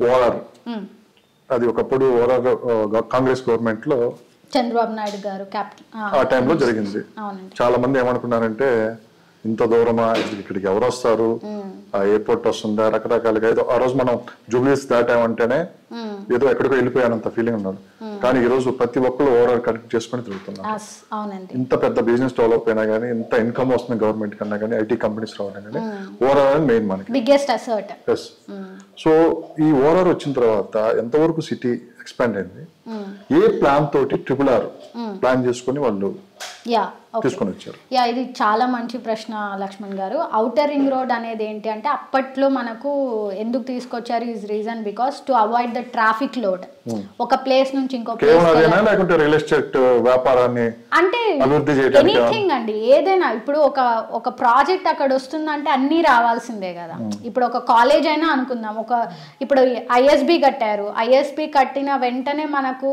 OR. అది ఒకప్పుడు OR Congress గవర్నమెంట్లో చంద్రబాబు నాయుడు గారు ఆ టైంలో జరిగింది. చాలా మంది ఏమనుకున్నారంటే ఇంత దూరమా? ఇక్కడికి ఎవరు వస్తారు? ఆ ఎయిర్పోర్ట్ వస్తుందా? రకరకాలుగా ఏదో ఆ రోజు మనం జూబ్లీస్ దాటామంటేనే ఏదో ఎక్కడికో వెళ్ళిపోయానంత ఫీలింగ్ ఉన్నారు కానీ ఈ రోజు ప్రతి ఒక్కరు ఓవరాల్ కనెక్ట్ చేసుకొని తిరుగుతున్నారు. ఇంత పెద్ద బిజినెస్ డెవలప్ అయినా కానీ ఇంత ఇన్కమ్ వస్తుంది గవర్నమెంట్ కన్నా కానీ ఐటీ కంపెనీస్ రావడం కానీ ఓవరాల్ మెయిన్ మనకి. బిగ్గెస్ట్ అసర్ట్ ఎస్ సో ఈ ఓవరాల్ వచ్చిన తర్వాత ఎంతవరకు సిటీ ఎక్స్పాండ్ అయింది? ఏ ప్లాన్ తోటి ట్రిపుల్ ఆర్ ప్లాన్ చేసుకొని వాళ్ళు తీసుకొని వచ్చారు? యా ఇది చాలా మంచి ప్రశ్న లక్ష్మణ్ గారు. అవుటర్ రింగ్ రోడ్ అనేది ఏంటి అంటే అప్పట్లో మనకు ఎందుకు తీసుకొచ్చారు is reason because to avoid the traffic load ఒక ప్లేస్ నుంచి ఇంకో రియల్ ఎస్టేట్ వ్యాపారాన్ని అంటే ఎనీథింగ్ అండి ఏదైనా. ఇప్పుడు ఒక ఒక ప్రాజెక్ట్ అక్కడ వస్తుందంటే అన్నీ రావాల్సిందే కదా. ఇప్పుడు ఒక కాలేజ్ అయినా అనుకుందాం. ఒక ఇప్పుడు ఐఎస్బి కట్టారు. ఐఎస్బి కట్టిన వెంటనే మనకు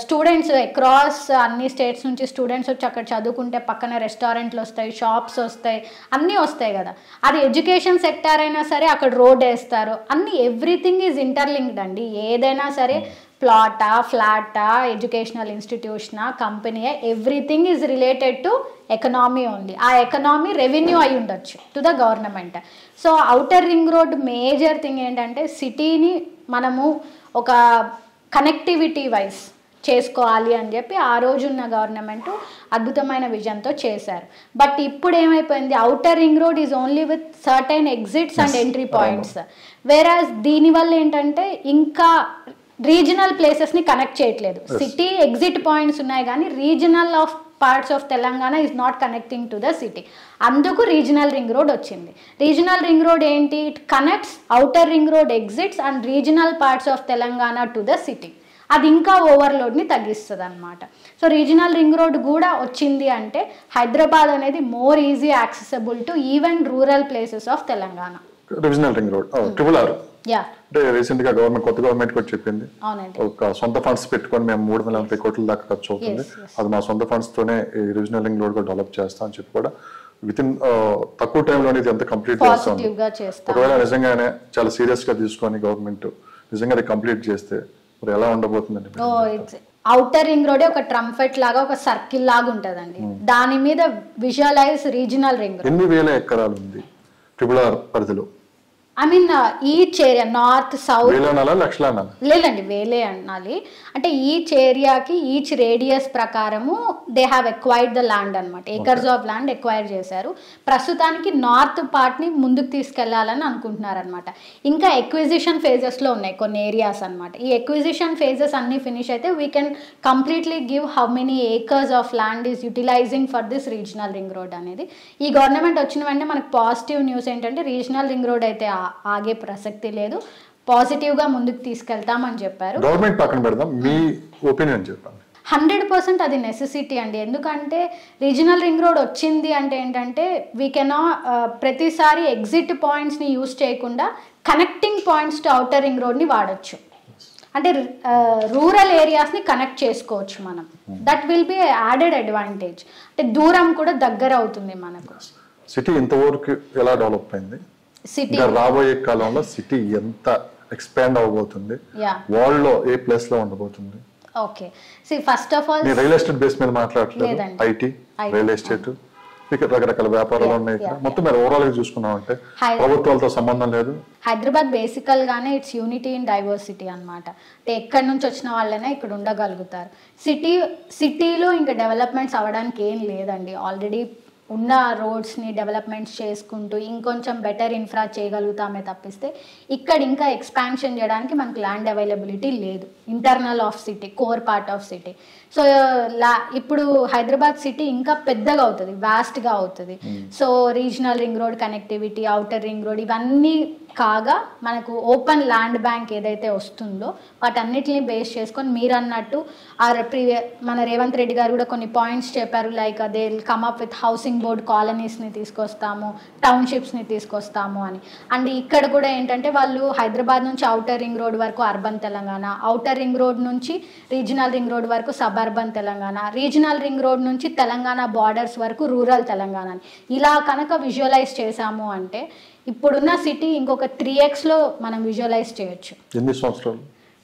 స్టూడెంట్స్ అక్రాస్ అన్ని స్టేట్స్ నుంచి స్టూడెంట్స్ వచ్చి అక్కడ చదువుకుంటే పక్కన రెస్టారెంట్లు వస్తాయి షాప్స్ వస్తాయి అన్నీ వస్తాయి కదా. అది ఎడ్యుకేషన్ సెక్టార్ అయినా సరే అక్కడ రోడ్ వేస్తారు. అన్ని ఎవ్రీథింగ్ ఈజ్ ఇంటర్లింక్డ్ అండి. ఏదైనా సరే ప్లాటా ఫ్లాటా educational ఇన్స్టిట్యూషనా company everything is related to economy only ఆ ఎకనామీ రెవెన్యూ అయి ఉండొచ్చు to the government so outer ring road major thing ఏంటంటే సిటీని మనము ఒక కనెక్టివిటీ వైజ్ చేసుకోవాలి అని చెప్పి ఆ రోజున్న గవర్నమెంట్ అద్భుతమైన విజన్తో చేశారు. బట్ ఇప్పుడు ఏమైపోయింది? Outer ring road is only with certain exits and entry points whereas దీనివల్ల ఏంటంటే ఇంకా రీజనల్ ప్లేసెస్ని కనెక్ట్ చేయట్లేదు. సిటీ ఎగ్జిట్ పాయింట్స్ ఉన్నాయి కానీ regional of parts of Telangana is not connecting to the city అందుకు రీజనల్ రింగ్ రోడ్ వచ్చింది. Regional ring road ఏంటి? It connects outer ring road exits and regional parts of Telangana to the city అది ఇంకా ఓవర్లోడ్ని తగ్గిస్తుంది అనమాట so regional ring road కూడా వచ్చింది అంటే హైదరాబాద్ అనేది more easy accessible to even rural places of Telangana regional ring road triple R అంటే రీసెంట్గా గవర్నమెంట్ కొత్త గవర్నమెంట్ కూడా చెప్పింది. ఒక సొంత ఫండ్స్ పెట్టుకొని మేము మూడు వందల నలభై కోట్ల దాకా ఖర్చు అవుతుంది. అది మా సొంత ఫండ్స్ తోనే ఈ రీజనల్ రింగ్ రోడ్ కూడా డెవలప్ చేస్తా అని చెప్పి కూడా విత్ ఇన్ తక్కువ టైంలోనే ఇది అంతా కంప్లీట్ చేస్తాం. ఒకవేళ నిజంగానే చాలా సీరియస్గా తీసుకొని గవర్నమెంట్ నిజంగా అది కంప్లీట్ చేస్తే మరి ఎలా ఉండబోతుందండి అవుటర్ రింగ్ రోడ్ ఒక ట్రంఫెట్ లాగా ఒక సర్కిల్ లాగా ఉంటదండి. దాని మీద విజువలైజ్ రీజనల్ రింగ్ రోడ్ ఎన్ని వేల ఎకరాలు ఉంది? ట్రిపుల్ ఆర్ పరిధిలో. I mean each area north south లేదండి వేలే అనాలి. అంటే ఈచ్ ఏరియాకి ఈచ్ రేడియస్ ప్రకారము they have acquired the land అనమాట ఏకర్స్ ఆఫ్ ల్యాండ్ ఎక్వైర్ చేశారు. ప్రస్తుతానికి నార్త్ పార్ట్ని ముందుకు తీసుకెళ్ళాలని అనుకుంటున్నారనమాట ఇంకా ఎక్విజిషన్ ఫేజెస్లో ఉన్నాయి కొన్ని ఏరియాస్ అనమాట ఈ ఎక్విజిషన్ ఫేజెస్ అన్ని ఫినిష్ అయితే we can completely give how many acres of land is utilising for this regional ring road అనేది. ఈ గవర్నమెంట్ వచ్చిన వెంటనే మనకు పాజిటివ్ న్యూస్ ఏంటంటే రీజనల్ రింగ్ రోడ్ అయితే ఆగే ప్రసక్తి లేదు. పాజిటివ్గా ముందుకు తీసుకెళ్తామని చెప్పారు. గవర్నమెంట్ పక్కన పెడదాం. మీ ఒపీనియన్ చెప్పండి. హండ్రెడ్ పర్సెంట్ అది నెసెసిటీ అండి. ఎందుకంటే రీజనల్ రింగ్ రోడ్ వచ్చింది అంటే ఏంటంటే వీ కెనా ప్రతిసారి ఎగ్జిట్ పాయింట్స్ని యూజ్ చేయకుండా connecting points to outer ring రోడ్ని వాడచ్చు. అంటే రూరల్ ఏరియాస్ని కనెక్ట్ చేసుకోవచ్చు మనం. That will be added advantage అంటే దూరం కూడా దగ్గర అవుతుంది మనకు. సిటీ ఇంతవరకు ఎలా డెవలప్ అయింది? ఇంకా రాబోయే కాలంలో సిటీ ఎంత ఎక్స్పాండ్ అవబోతుంది వరల్డ్లో ఏ ప్లేస్లో ఉండబోతుంది? Okay see first of all నేను రియల్ ఎస్టేట్ బేస్ మీద మాట్లాడట్లేదు. ఐటీ. రియల్ ఎస్టేట్ ఇక్కడ రకరకాల వ్యాపారాలు ఉన్నాయి మొత్తం మీరు ఓవరాల్గా చూసుకున్నాం అంటే ప్రభుత్వాలతో సంబంధం లేదు. హైదరాబాద్ బేసికల్గానే ఇట్స్ యూనిటీ ఇన్ డైవర్సిటీ అనమాట అంటే ఎక్కడి నుంచి వచ్చిన వాళ్ళైనా ఇక్కడ ఉండగలుగుతారు. సిటీ సిటీలో ఇంకా డెవలప్మెంట్స్ అవ్వడానికి ఏం లేదండి. ఆల్రెడీ ఉన్న రోడ్స్ని డెవలప్మెంట్స్ చేసుకుంటూ ఇంకొంచెం బెటర్ ఇన్ఫ్రా చేయగలుగుతామే తప్పిస్తే ఇక్కడ ఇంకా ఎక్స్పాన్షన్ చేయడానికి మనకు ల్యాండ్ అవైలబిలిటీ లేదు. Internal of city core part of city. So లా ఇప్పుడు హైదరాబాద్ సిటీ ఇంకా పెద్దగా అవుతుంది వాస్ట్గా అవుతుంది. So regional ring road connectivity outer ring road ఇవన్నీ కాగా మనకు ఓపెన్ ల్యాండ్ బ్యాంక్ ఏదైతే వస్తుందో వాటన్నిటిని బేస్ చేసుకొని మీరు అన్నట్టు ఆ ప్రీవియ మన రేవంత్ రెడ్డి గారు కూడా కొన్ని పాయింట్స్ చెప్పారు లైక్ అదే come up with housing board కాలనీస్ని తీసుకొస్తాము టౌన్షిప్స్ని తీసుకొస్తాము అని. అండ్ ఇక్కడ కూడా ఏంటంటే వాళ్ళు హైదరాబాద్ నుంచి అవుటర్ రింగ్ రోడ్ వరకు urban Telangana outer ring road నుంచి రీజనల్ రింగ్ రోడ్ వరకు suburban Telangana regional ring road నుంచి తెలంగాణ బార్డర్స్ వరకు రూరల్ తెలంగాణ అని. ఇలా కనుక విజువలైజ్ చేశాము అంటే ఇప్పుడున్న సిటీ ఇంకొక త్రీ ఎక్స్లో మనం విజువలైజ్ చేయొచ్చు. ఎన్ని సంవత్సరాలు?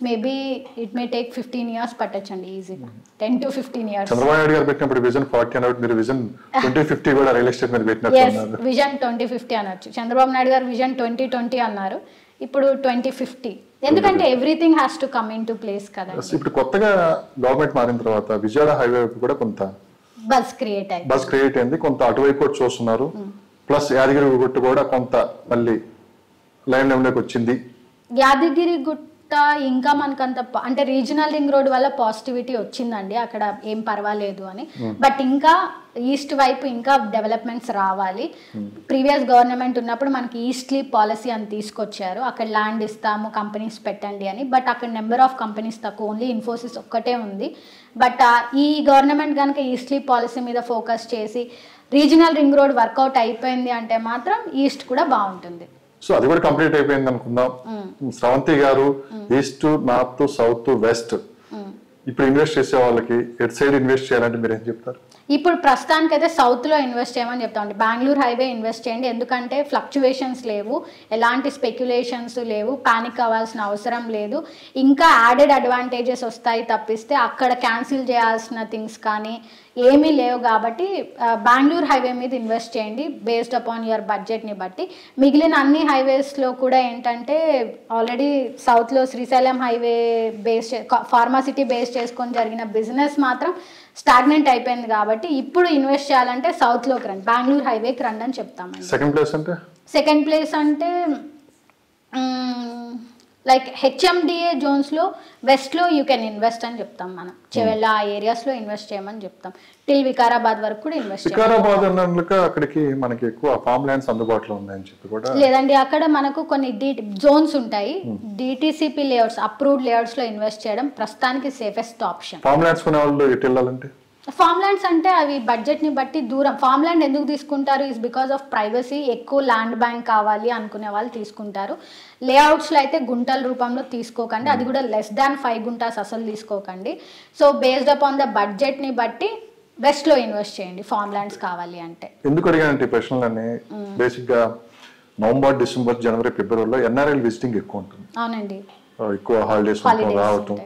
Maybe it may take fifteen years పట్టొచ్చండి ఈజీగా ten to fifteen years Chandrababu Naidu garu పెట్టినప్పుడు విజన్ ఫార్టీ అన్నట్టు మీరు విజన్ ట్వంటీ ఫిఫ్టీ కూడా రియల్ ఎస్టేట్ మీద పెట్టినట్టు విజన్ ట్వంటీ ఫిఫ్టీ అనొచ్చు. చంద్రబాబు నాయుడు గారు విజన్ ట్వంటీ ట్వంటీ అన్నారు. ఇప్పుడు ట్వంటీ ఫిఫ్టీ ఎందుకంటే everything has to come into place కదా ఇప్పుడు కొత్తగా గవర్నమెంట్ మారిన తర్వాత విజయవాడ హైవే కూడా కొంత బస్ క్రియేట్ అయ్యి బస్ క్రియేట్ అయింది. కొంత అటువైపు కూడా చూస్తున్నారు. ప్లస్ యాదగిరి గుట్టు కూడా కొంత మళ్ళీ లైన్ లైన్లోకి వచ్చింది. యాదగిరి గుట్ట ఇంకా మనకంత ప- అంటే రీజనల్ రింగ్ రోడ్ వల్ల పాజిటివిటీ వచ్చిందండి. అక్కడ ఏం పర్వాలేదు అని. బట్ ఇంకా ఈస్ట్ వైపు ఇంకా డెవలప్మెంట్స్ రావాలి. ప్రీవియస్ గవర్నమెంట్ ఉన్నప్పుడు మనకి ఈస్ట్లీ పాలసీ అని తీసుకొచ్చారు. అక్కడ ల్యాండ్ ఇస్తాము కంపెనీస్ పెట్టండి అని. బట్ అక్కడ నెంబర్ ఆఫ్ కంపెనీస్ తక్కువ ఓన్లీ ఇన్ఫోసిస్ ఒక్కటే ఉంది. బట్ ఈ గవర్నమెంట్ కనుక ఈస్ట్లీ పాలసీ మీద ఫోకస్ చేసి regional ring road work out అయిపోయింది అంటే మాత్రం ఈస్ట్ కూడా బాగుంటుంది. సో అది కూడా కంప్లీట్ అయిపోయింది అనుకుందాం. Sravanthi garu east north south west. ఇప్పుడు ఇన్వెస్ట్ చేసే వాళ్ళకి ఎటు సైడ్ ఇన్వెస్ట్ చేయాలంటే మీరు ఏం చెప్తారు? ఇప్పుడు ప్రస్తుతానికైతే సౌత్లో ఇన్వెస్ట్ చేయమని చెప్తామండి బెంగళూరు హైవే ఇన్వెస్ట్ చేయండి. ఎందుకంటే ఫ్లక్చువేషన్స్ లేవు ఎలాంటి స్పెక్యులేషన్స్ లేవు పానిక్ అవ్వాల్సిన అవసరం లేదు. ఇంకా యాడెడ్ అడ్వాంటేజెస్ వస్తాయి తప్పిస్తే అక్కడ క్యాన్సిల్ చేయాల్సిన థింగ్స్ కానీ ఏమీ లేవు కాబట్టి బెంగళూరు హైవే మీద ఇన్వెస్ట్ చేయండి బేస్డ్ అపాన్ యువర్ బడ్జెట్ని బట్టి. మిగిలిన అన్ని హైవేస్లో కూడా ఏంటంటే ఆల్రెడీ సౌత్లో Srisailam highway base pharma city base చేసుకొని జరిగిన బిజినెస్ మాత్రం స్టాగ్నెంట్ అయిపోయింది కాబట్టి ఇప్పుడు ఇన్వెస్ట్ చేయాలంటే సౌత్లోకి రండి బెంగళూరు హైవేకి రండి అని చెప్తామండి. సెకండ్ ప్లేస్ అంటే? సెకండ్ ప్లేస్ అంటే లైక్ హెచ్ఎండిఏ జోన్స్లో వెస్ట్లో యూ కెన్ ఇన్వెస్ట్ అని చెప్తాం మనం. చెవెళ్ళ ఆ ఏరియాస్లో ఇన్వెస్ట్ చేయమని చెప్తాం. టిల్ వికారాబాద్ వరకు కూడా ఇన్వెస్ట్ వికారాబాద్ అన్నట్లుగా అక్కడికి మనకి ఎక్కువ ఫామ్ ల్యాండ్స్ అందుబాటులో ఉన్నాయని చెప్పి కూడా లేదండి అక్కడ మనకు కొన్ని జోన్స్ ఉంటాయి. డిటిసిపి లేఅవుట్స్ అప్రూవ్డ్ లేఅవుట్స్లో ఇన్వెస్ట్ చేయడం ప్రస్తుతానికి సేఫెస్ట్ ఆప్షన్ ఫామ్ ల్యాండ్స్ కొనే వాళ్ళు ఎటు వెళ్ళాలంటే? ఫామ్ ల్యాండ్స్ అంటే అవి బడ్జెట్ని బట్టి దూరం. ఫామ్ ల్యాండ్ ఎందుకు తీసుకుంటారు? ఇస్ బికాస్ ఆఫ్ ప్రైవసీ ఎక్కువ ల్యాండ్ బ్యాంక్ కావాలి అనుకునే వాళ్ళు తీసుకుంటారు. లేఅవుట్స్లో అయితే గుంటల రూపంలో తీసుకోకండి. అది కూడా లెస్ దాన్ ఫైవ్ గుంటాస్ అసలు తీసుకోకండి. సో బేస్డ్ అపాన్ ద బడ్జెట్ని బట్టి వెస్ట్లో ఇన్వెస్ట్ చేయండి. ఫామ్ ల్యాండ్స్ కావాలి అంటే. ఎందుకు అడిగానంటే ఈ ప్రశ్నలన్నీ? బేసిక్గా నవంబర్ డిసెంబర్ జనవరి ఫిబ్రవరిలో ఎన్ఆర్ఎల్ విజిటింగ్ ఎక్కువ ఉంటుంది. అవునండి. ఎక్కువ హాలిడేస్ రావటం.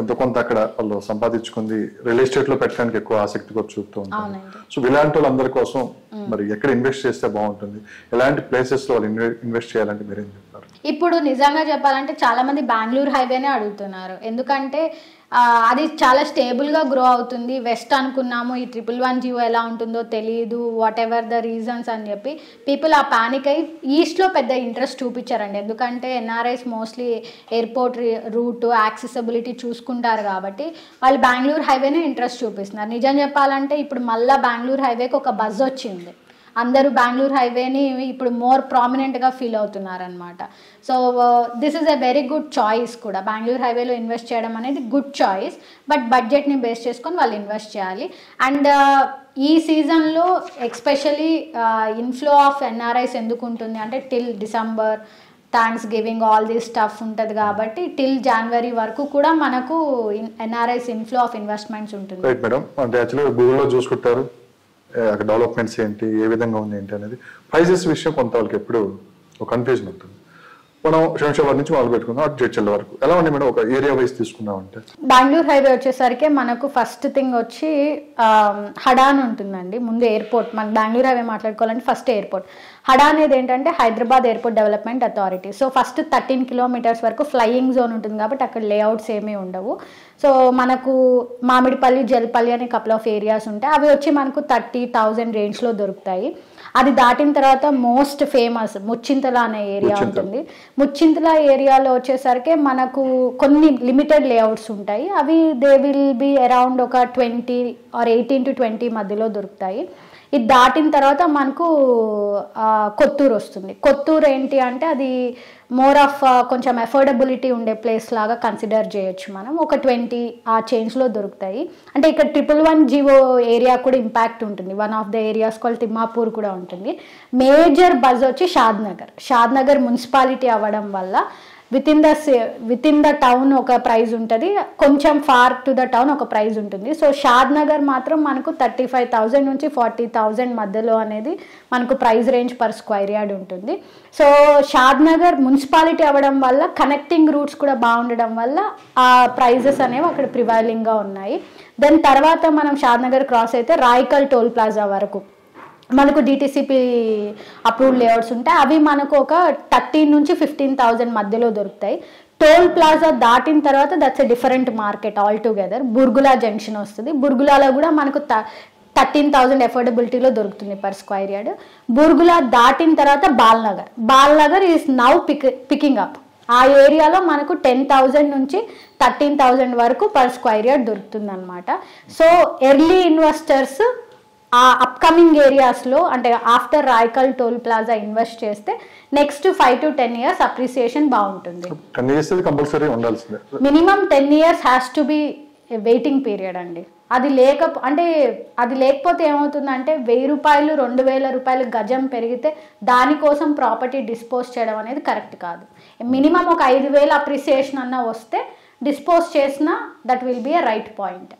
ఎంత కొంత అక్కడ వాళ్ళు సంపాదించుకుంది రియల్ ఎస్టేట్లో పెట్టడానికి ఎక్కువ ఆసక్తి కూడా చూపుతూ ఉంటారు. సో ఇలాంటి వాళ్ళందరి కోసం మరి ఎక్కడ ఇన్వెస్ట్ చేస్తే బాగుంటుంది? ఎలాంటి ప్లేసెస్లో వాళ్ళు ఇన్వెస్ట్ చేయాలంటే మీరేం చెప్తారు ఇప్పుడు నిజంగా చెప్పాలంటే చాలామంది బెంగళూరు హైవేనే అడుగుతున్నారు. ఎందుకంటే అది చాలా స్టేబుల్గా గ్రో అవుతుంది. వెస్ట్ అనుకున్నాము ఈ ట్రిపుల్ వన్ జియో ఎలా ఉంటుందో తెలియదు వాట్ ఎవర్ ద రీజన్స్ అని చెప్పి పీపుల్ ఆ పానిక్ అయి ఈస్ట్లో పెద్ద ఇంట్రెస్ట్ చూపించారండి. ఎందుకంటే NRIs mostly airport route accessibility చూసుకుంటారు కాబట్టి వాళ్ళు బెంగళూరు హైవేనే ఇంట్రెస్ట్ చూపిస్తున్నారు. నిజం చెప్పాలంటే ఇప్పుడు మళ్ళీ బెంగళూరు హైవేకి ఒక బజ్ వచ్చింది. అందరూ బెంగళూరు హైవేని ఇప్పుడు మోర్ ప్రామినెంట్గా feel అవుతున్నారనమాట so this is a very good choice కూడా. బెంగళూరు హైవేలో ఇన్వెస్ట్ చేయడం అనేది గుడ్ చాయిస్ బట్ బడ్జెట్ని బేస్ చేసుకొని వాళ్ళు ఇన్వెస్ట్ చేయాలి. అండ్ ఈ సీజన్లో ఎక్స్పెషలీ ఇన్ఫ్లో ఆఫ్ ఎన్ఆర్ఐస్ ఎందుకు ఉంటుంది అంటే till December Thanksgiving all this stuff ఉంటుంది కాబట్టి టిల్ జనవరి వరకు కూడా మనకు ఎన్ఆర్ఐస్ ఇన్ఫ్లో ఆఫ్ ఇన్వెస్ట్మెంట్స్ ఉంటుంది. రైట్ మేడం అంటే యాక్చువల్గా గూగుల్లో చూసుకుంటారు. అక్కడ డెవలప్మెంట్స్ ఏంటి ఏ విధంగా ఉంది ఏంటి అనేది. ప్రైజెస్ విషయం కొంత వాళ్ళకి ఎప్పుడు ఒక కన్ఫ్యూజన్ ఉంటుంది. మనం శంషాబాద్ నుంచి మొదలు పెట్టుకుందాం అటు జడ్చల్ వరకు. ఎలా ఉంది మేడం? ఒక ఏరియా వైజ్ తీసుకున్నామంటే బెంగళూరు హైవే వచ్చేసరికి మనకు ఫస్ట్ థింగ్ వచ్చి హడాన్ ఉంటుందండి. ముందు ఎయిర్పోర్ట్ మనకు బెంగళూరు హైవే మాట్లాడుకోవాలంటే ఫస్ట్ ఎయిర్పోర్ట్ హడా అనేది ఏంటంటే Hyderabad airport development authority so first thirteen kilometres వరకు ఫ్లయింగ్ జోన్ ఉంటుంది కాబట్టి అక్కడ లేఅవుట్స్ ఏమీ ఉండవు. సో మనకు మామిడిపల్లి జల్పల్లి అనే కపుల్ ఆఫ్ ఏరియాస్ ఉంటాయి. అవి వచ్చి మనకు థర్టీ థౌజండ్ రేంజ్లో దొరుకుతాయి. అది దాటిన తర్వాత మోస్ట్ ఫేమస్ ముచ్చింతల అనే ఏరియా. ఉంటుంది. ముచ్చింతల ఏరియాలో వచ్చేసరికి మనకు కొన్ని లిమిటెడ్ లేఅవుట్స్ ఉంటాయి. అవి దే విల్ బి అరౌండ్ ఒక twenty or eighteen to twenty మధ్యలో దొరుకుతాయి. ఇది దాటిన తర్వాత మనకు కొత్తూరు వస్తుంది. కొత్తూరు ఏంటి అంటే అది మోర్ ఆఫ్ కొంచెం అఫోర్డబిలిటీ ఉండే ప్లేస్ లాగా కన్సిడర్ చేయొచ్చు మనం. ఒక ట్వంటీ ఆ చేంజ్లో దొరుకుతాయి. అంటే ఇక్కడ ట్రిపుల్ వన్ జీవో ఏరియా కూడా ఇంపాక్ట్ ఉంటుంది. One of the areas call Timmapur కూడా ఉంటుంది. మేజర్ బజ్ వచ్చి Shadnagar Shadnagar municipality అవ్వడం వల్ల within the within the town ఒక ప్రైజ్ ఉంటుంది. కొంచెం ఫార్ టు ద టౌన్ ఒక ప్రైజ్ ఉంటుంది. సో షాద్ నగర్ మాత్రం మనకు థర్టీ ఫైవ్ థౌజండ్ నుంచి ఫార్టీ థౌజండ్ మధ్యలో అనేది మనకు price range per square yard ఉంటుంది. సో షాద్ నగర్ మున్సిపాలిటీ అవ్వడం వల్ల కనెక్టింగ్ రూట్స్ కూడా బాగుండడం వల్ల ఆ ప్రైజెస్ అనేవి అక్కడ ప్రివైలింగ్గా ఉన్నాయి. దెన్ తర్వాత మనం షాద్ నగర్ క్రాస్ అయితే రాయికల్ టోల్ ప్లాజా వరకు. మనకు డిటీసీపీ అప్రూవ్ లేఅవుట్స్ ఉంటాయి అవి మనకు ఒక థర్టీన్ నుంచి ఫిఫ్టీన్ థౌజండ్ మధ్యలో దొరుకుతాయి. టోల్ ప్లాజా దాటిన తర్వాత that's a different market altogether Burgula junction వస్తుంది. బుర్గులాలో కూడా మనకు థర్టీన్ థౌజండ్ ఎఫోర్డబిలిటీలో దొరుకుతుంది పర్ స్క్వైర్ యార్డ్ బుర్గులా దాటిన తర్వాత Balnagar. Balnagar is now pick picking up ఆ ఏరియాలో మనకు టెన్ థౌజండ్ నుంచి థర్టీన్ థౌజండ్ వరకు పర్ స్క్వైర్ యార్డ్ దొరుకుతుంది అనమాట సో ఎర్లీ ఇన్వెస్టర్స్ ఆ అప్కమింగ్ ఏరియాస్లో అంటే after Rayakal toll plaza invest చేస్తే next five to ten years appreciation బాగుంటుంది. టెన్ ఇయర్స్ కంపల్సరీ ఉండాల్సిందే. Minimum ten years has to be waiting period అండి. అది లేక అంటే అది లేకపోతే ఏమవుతుందంటే వెయ్యి రూపాయలు రెండు వేల రూపాయలు గజం పెరిగితే దానికోసం ప్రాపర్టీ డిస్పోజ్ చేయడం అనేది కరెక్ట్ కాదు. మినిమం ఒక ఐదు వేల అప్రిసియేషన్ అన్న వస్తే డిస్పోజ్ చేసిన that will be a right point